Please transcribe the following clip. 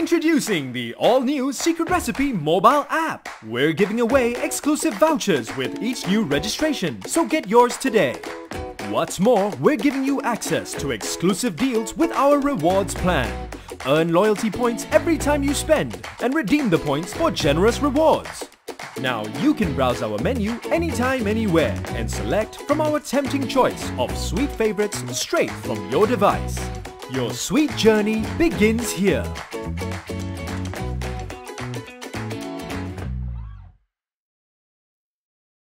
Introducing the all-new Secret Recipe mobile app. We're giving away exclusive vouchers with each new registration, so get yours today. What's more, we're giving you access to exclusive deals with our rewards plan. Earn loyalty points every time you spend and redeem the points for generous rewards. Now you can browse our menu anytime, anywhere and select from our tempting choice of sweet favorites straight from your device. Your sweet journey begins here thank you